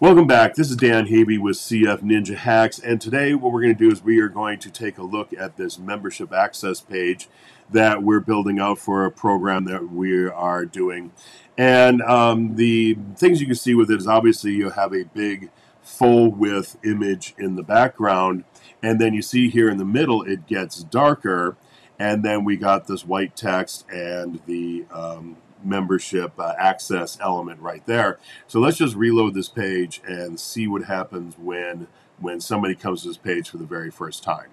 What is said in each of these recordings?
Welcome back. This is Dan Havey with CF Ninja Hacks, and today what we're going to do is we are going to take a look at this membership access page that we're building out for a program that we are doing. And um, the things you can see with it is obviously you have a big full width image in the background, and then you see here in the middle it gets darker, and then we got this white text and the um, membership uh, access element right there. So let's just reload this page and see what happens when, when somebody comes to this page for the very first time.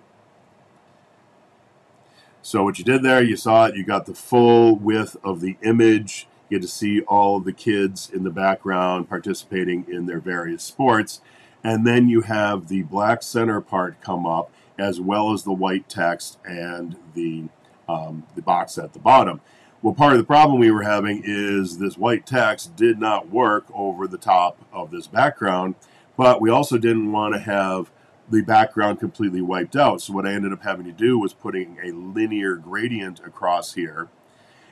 So what you did there, you saw it, you got the full width of the image, you get to see all the kids in the background participating in their various sports, and then you have the black center part come up as well as the white text and the, um, the box at the bottom. Well, part of the problem we were having is this white text did not work over the top of this background, but we also didn't want to have the background completely wiped out. So what I ended up having to do was putting a linear gradient across here.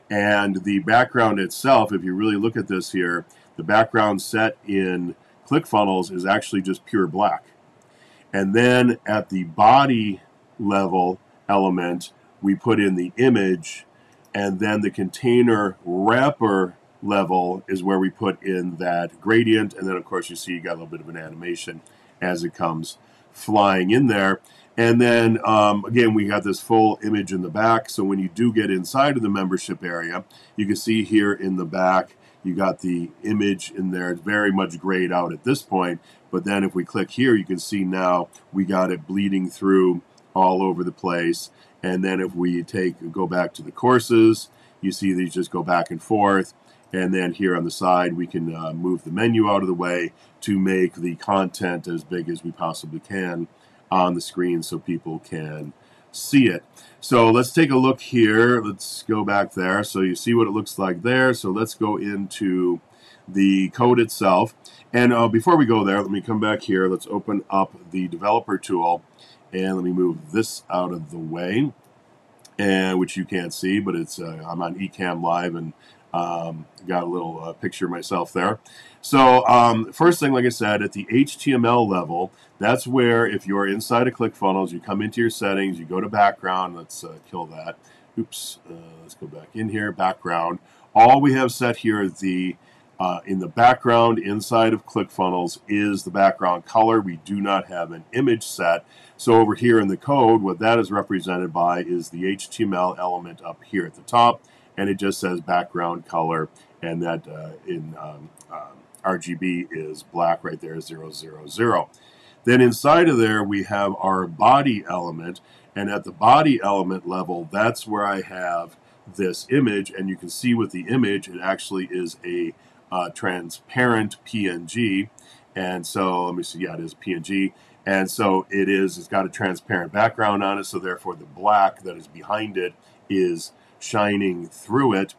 And the background itself, if you really look at this here, the background set in ClickFunnels is actually just pure black. And then at the body level element, we put in the image and then the container wrapper level is where we put in that gradient. And then of course you see you got a little bit of an animation as it comes flying in there. And then um, again we got this full image in the back. So when you do get inside of the membership area you can see here in the back you got the image in there. It's very much grayed out at this point. But then if we click here you can see now we got it bleeding through all over the place and then if we take go back to the courses, you see these just go back and forth. And then here on the side, we can uh, move the menu out of the way to make the content as big as we possibly can on the screen so people can see it. So let's take a look here. Let's go back there. So you see what it looks like there. So let's go into the code itself. And uh, before we go there, let me come back here. Let's open up the developer tool and let me move this out of the way, and which you can't see, but it's uh, I'm on Ecamm Live and um, got a little uh, picture myself there. So um, first thing, like I said, at the HTML level, that's where if you're inside of ClickFunnels, you come into your settings, you go to background. Let's uh, kill that. Oops. Uh, let's go back in here. Background. All we have set here is the uh, in the background inside of ClickFunnels is the background color. We do not have an image set. So over here in the code, what that is represented by is the HTML element up here at the top, and it just says background color, and that uh, in um, um, RGB is black right there, 000. Then inside of there, we have our body element, and at the body element level, that's where I have this image, and you can see with the image, it actually is a uh, transparent PNG. And so let me see, yeah, it is PNG. And so it is, it's got a transparent background on it, so therefore the black that is behind it is shining through it.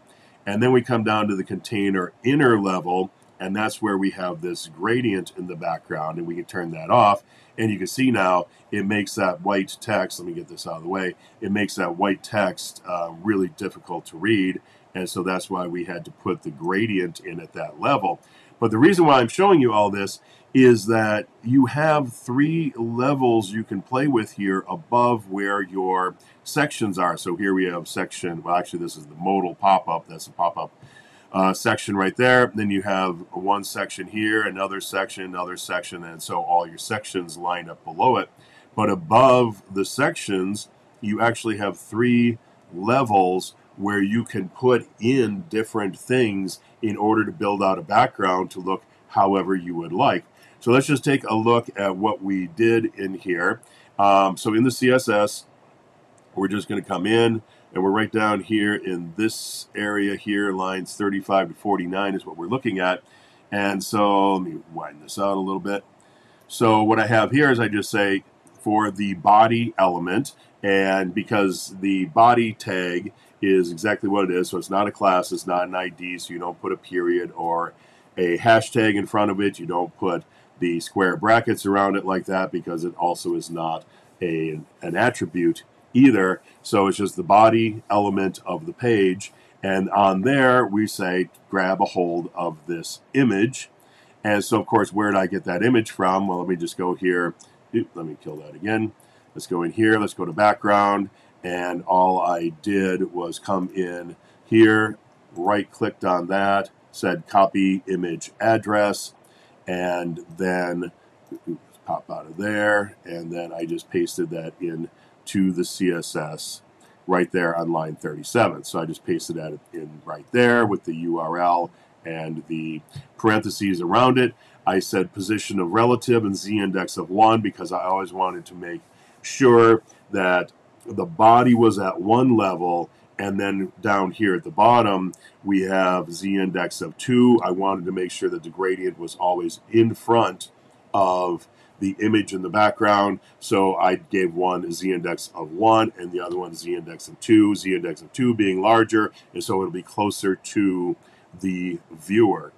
And then we come down to the container inner level, and that's where we have this gradient in the background, and we can turn that off. And you can see now it makes that white text, let me get this out of the way, it makes that white text uh, really difficult to read. And so that's why we had to put the gradient in at that level. But the reason why I'm showing you all this is that you have three levels you can play with here above where your sections are. So here we have section, well actually this is the modal pop-up, that's a pop-up uh, section right there. Then you have one section here, another section, another section, and so all your sections line up below it. But above the sections, you actually have three levels where you can put in different things in order to build out a background to look however you would like. So let's just take a look at what we did in here. Um, so in the CSS, we're just going to come in and we're right down here in this area here, lines 35 to 49 is what we're looking at. And so let me widen this out a little bit. So what I have here is I just say for the body element, and because the body tag is exactly what it is. So it's not a class, it's not an ID, so you don't put a period or a hashtag in front of it. You don't put the square brackets around it like that because it also is not a, an attribute either. So it's just the body element of the page. And on there, we say grab a hold of this image. And so, of course, where did I get that image from? Well, let me just go here. Let me kill that again. Let's go in here. Let's go to background. And all I did was come in here, right clicked on that, said copy image address, and then pop out of there. And then I just pasted that in to the CSS right there on line 37. So I just pasted that in right there with the URL and the parentheses around it. I said position of relative and z-index of 1 because I always wanted to make sure that the body was at one level and then down here at the bottom we have z-index of 2. I wanted to make sure that the gradient was always in front of the image in the background. So I gave one z-index of 1 and the other one z-index of 2, z-index of 2 being larger, and so it'll be closer to the viewer.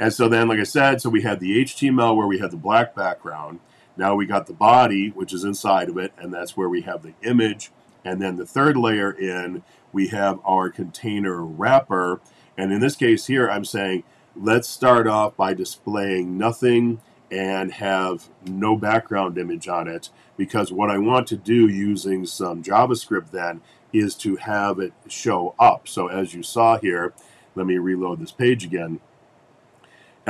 And so then, like I said, so we had the HTML where we had the black background. Now we got the body, which is inside of it, and that's where we have the image. And then the third layer in, we have our container wrapper. And in this case here, I'm saying, let's start off by displaying nothing and have no background image on it because what I want to do using some JavaScript then is to have it show up. So as you saw here, let me reload this page again.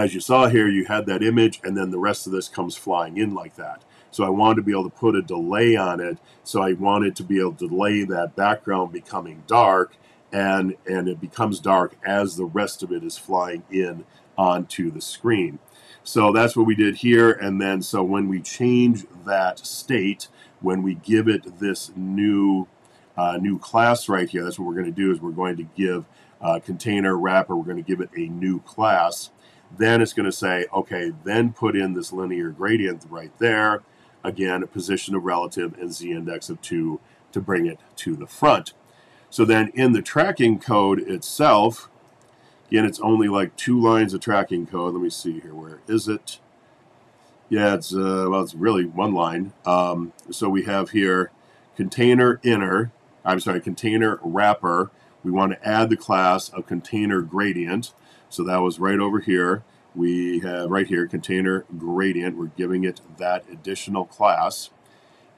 As you saw here, you had that image and then the rest of this comes flying in like that. So I wanted to be able to put a delay on it. So I wanted to be able to delay that background becoming dark and, and it becomes dark as the rest of it is flying in onto the screen. So that's what we did here. And then so when we change that state, when we give it this new uh, new class right here, that's what we're going to do is we're going to give uh, container wrapper, we're going to give it a new class. Then it's going to say, okay, then put in this linear gradient right there. Again, a position of relative and z-index of 2 to bring it to the front. So then in the tracking code itself, Again, it's only like two lines of tracking code. Let me see here. Where is it? Yeah, it's uh, well, it's really one line. Um, so we have here container inner. I'm sorry, container wrapper. We want to add the class of container gradient. So that was right over here. We have right here container gradient. We're giving it that additional class.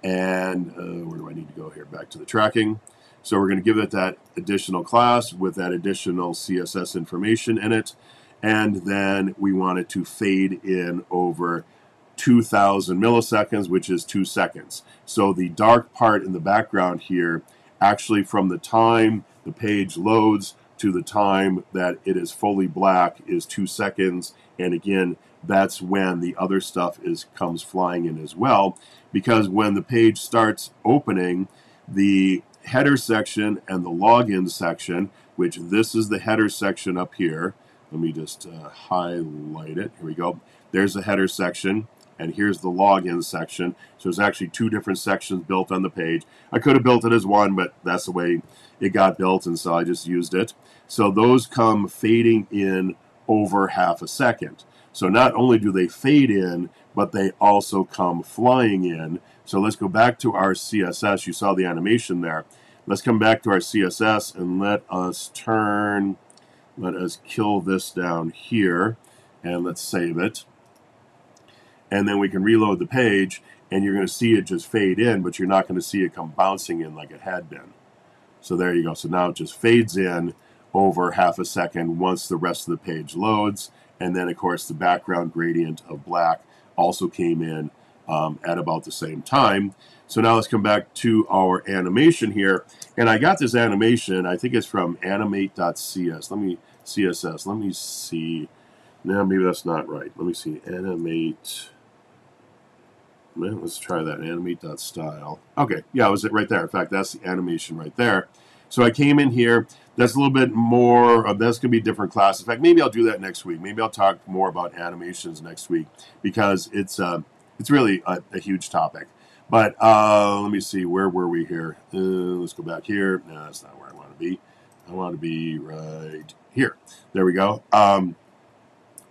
And uh, where do I need to go here? Back to the tracking. So we're going to give it that additional class with that additional CSS information in it. And then we want it to fade in over 2000 milliseconds, which is two seconds. So the dark part in the background here, actually from the time the page loads to the time that it is fully black is two seconds. And again, that's when the other stuff is comes flying in as well. Because when the page starts opening, the header section and the login section, which this is the header section up here. Let me just uh, highlight it. Here we go. There's the header section, and here's the login section. So there's actually two different sections built on the page. I could have built it as one, but that's the way it got built, and so I just used it. So those come fading in over half a second. So not only do they fade in, but they also come flying in. So let's go back to our CSS. You saw the animation there. Let's come back to our CSS and let us turn, let us kill this down here, and let's save it. And then we can reload the page, and you're going to see it just fade in, but you're not going to see it come bouncing in like it had been. So there you go. So now it just fades in over half a second once the rest of the page loads. And then, of course, the background gradient of black also came in um, at about the same time. So now let's come back to our animation here. And I got this animation, I think it's from animate.cs. Let me, CSS, let me see. Now maybe that's not right. Let me see, animate. Let's try that, animate.style. Okay, yeah, was it right there. In fact, that's the animation right there. So I came in here. That's a little bit more, of, that's going to be different class. In fact, maybe I'll do that next week. Maybe I'll talk more about animations next week because it's, uh, it's really a, a huge topic. But uh, let me see, where were we here? Uh, let's go back here. No, that's not where I want to be. I want to be right here. There we go. Um,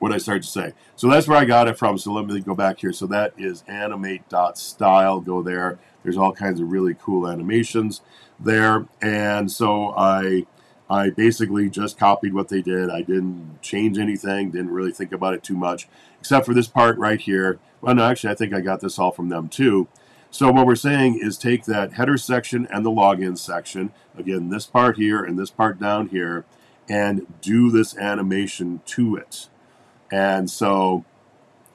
what I started to say? So that's where I got it from. So let me go back here. So that is animate.style. Go there. There's all kinds of really cool animations there. And so I I basically just copied what they did. I didn't change anything, didn't really think about it too much. except for this part right here. Well, no, actually, I think I got this all from them too. So what we're saying is take that header section and the login section, again, this part here and this part down here, and do this animation to it. And so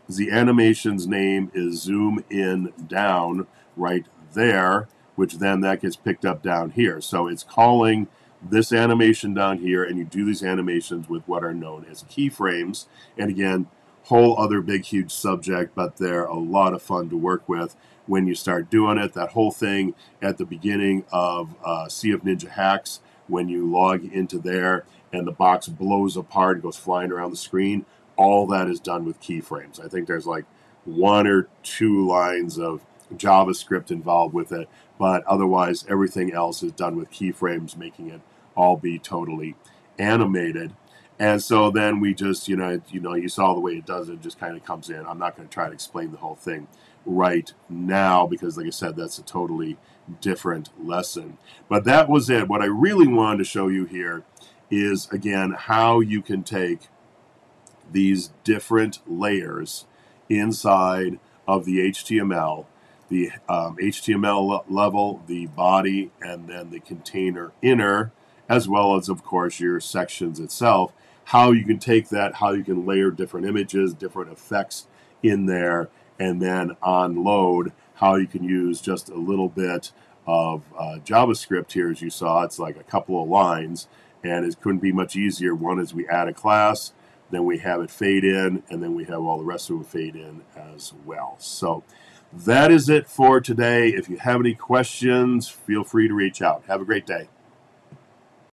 the animation's name is zoom in down right there, which then that gets picked up down here. So it's calling this animation down here, and you do these animations with what are known as keyframes. And again, whole other big, huge subject, but they're a lot of fun to work with when you start doing it. That whole thing at the beginning of uh, CF Ninja Hacks, when you log into there and the box blows apart and goes flying around the screen, all that is done with keyframes. I think there's like one or two lines of JavaScript involved with it, but otherwise everything else is done with keyframes, making it all be totally animated. And so then we just, you know, you know, you saw the way it does it, just kind of comes in. I'm not going to try to explain the whole thing right now because, like I said, that's a totally different lesson. But that was it. What I really wanted to show you here is, again, how you can take these different layers inside of the HTML, the um, HTML level, the body, and then the container inner, as well as, of course, your sections itself, how you can take that, how you can layer different images, different effects in there, and then on load, how you can use just a little bit of uh, JavaScript here, as you saw. It's like a couple of lines, and it couldn't be much easier. One is we add a class, then we have it fade in, and then we have all the rest of them fade in as well. So that is it for today. If you have any questions, feel free to reach out. Have a great day.